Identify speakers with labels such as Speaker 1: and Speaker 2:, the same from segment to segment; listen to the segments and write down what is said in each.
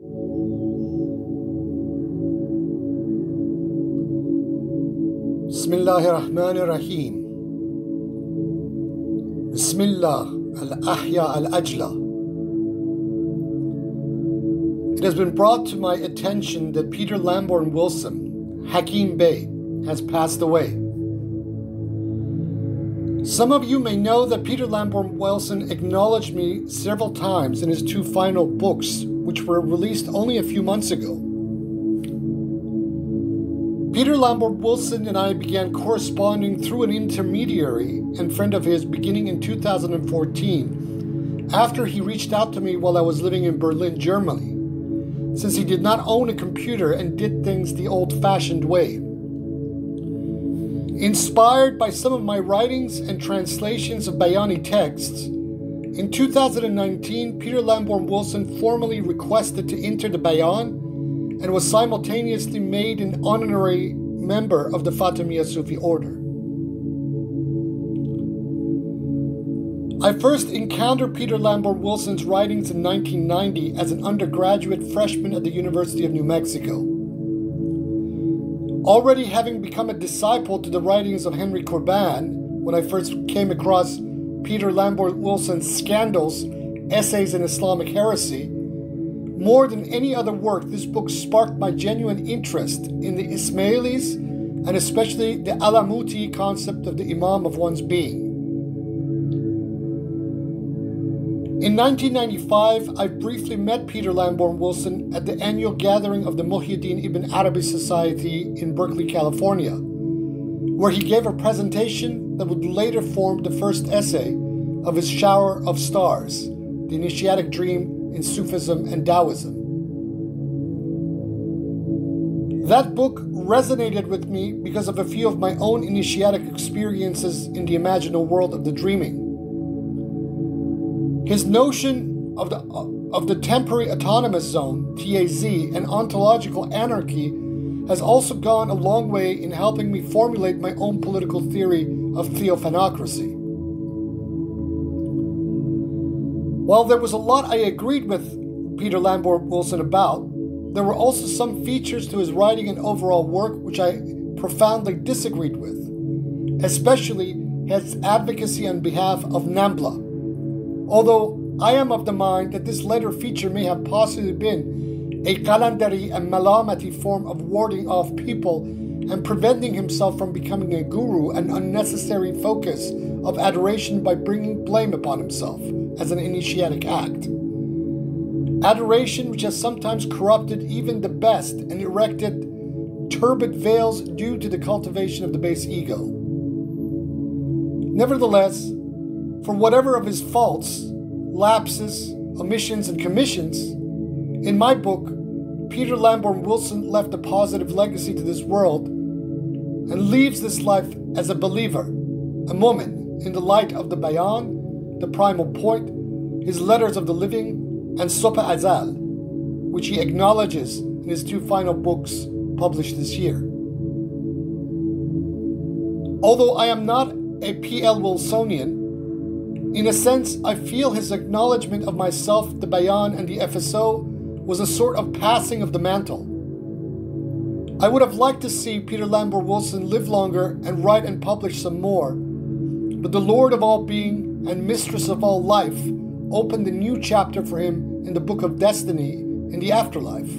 Speaker 1: Bismillahirrahmanirrahim. Bismillah al-Ahya al-Ajla. It has been brought to my attention that Peter Lamborn Wilson, Hakim Bey, has passed away. Some of you may know that Peter Lamborn Wilson acknowledged me several times in his two final books, which were released only a few months ago. Peter Lamborn Wilson and I began corresponding through an intermediary and friend of his beginning in 2014 after he reached out to me while I was living in Berlin, Germany, since he did not own a computer and did things the old fashioned way. Inspired by some of my writings and translations of Bayani texts, in 2019, Peter Lamborn Wilson formally requested to enter the Bayan and was simultaneously made an honorary member of the Fatimiyya Sufi order. I first encountered Peter Lamborn Wilson's writings in 1990 as an undergraduate freshman at the University of New Mexico. Already having become a disciple to the writings of Henry Corbin, when I first came across Peter Lamborn Wilson's Scandals, Essays in Islamic Heresy, more than any other work, this book sparked my genuine interest in the Ismailis and especially the Alamuti concept of the Imam of one's being. In 1995, I briefly met Peter Lamborn Wilson at the annual gathering of the Muhyiddin Ibn Arabi Society in Berkeley, California, where he gave a presentation that would later form the first essay of his Shower of Stars, the initiatic dream in Sufism and Taoism. That book resonated with me because of a few of my own initiatic experiences in the imaginal world of the dreaming. His notion of the, of the temporary autonomous zone, TAZ, and ontological anarchy has also gone a long way in helping me formulate my own political theory of theophanocracy. While there was a lot I agreed with Peter Lamborn Wilson about, there were also some features to his writing and overall work which I profoundly disagreed with, especially his advocacy on behalf of NAMBLA. Although I am of the mind that this latter feature may have possibly been a kalandari and malamati form of warding off people and preventing himself from becoming a guru, an unnecessary focus of adoration by bringing blame upon himself as an initiatic act. Adoration, which has sometimes corrupted even the best and erected turbid veils due to the cultivation of the base ego. Nevertheless, for whatever of his faults, lapses, omissions, and commissions, in my book, Peter Lamborn Wilson left a positive legacy to this world and leaves this life as a believer, a woman in the light of the Bayan the primal point, his letters of the living, and Subh-i-Azal, which he acknowledges in his two final books published this year. Although I am not a P.L. Wilsonian, in a sense, I feel his acknowledgement of myself, the Bayan, and the FSO was a sort of passing of the mantle. I would have liked to see Peter Lamborn Wilson live longer and write and publish some more, but the Lord of all being and mistress of all life, opened a new chapter for him in the book of destiny in the afterlife.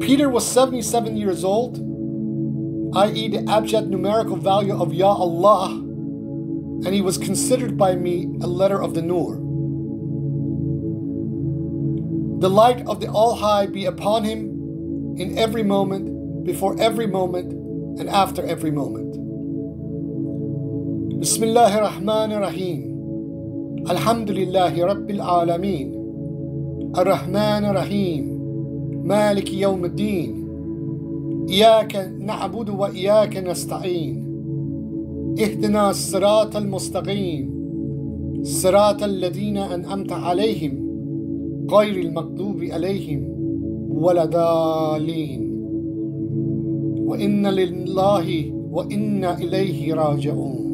Speaker 1: Peter was 77 years old, i.e., the abjad numerical value of Ya Allah, and he was considered by me a letter of the Nur. The light of the All High be upon him in every moment, before every moment, and after every moment. Bismillahir Rahmanir Rahim. Alhamdulillahi Rabbil Alameen. Ar Rahmanir Rahim. Malik Yawm إياك نعبد وإياك نستعين. اهدنا الصراط المستقيم. صراط الذين أنعمت عليهم غير المغضوب عليهم ولا ضالين. وإن لله وإنا إليه راجعون.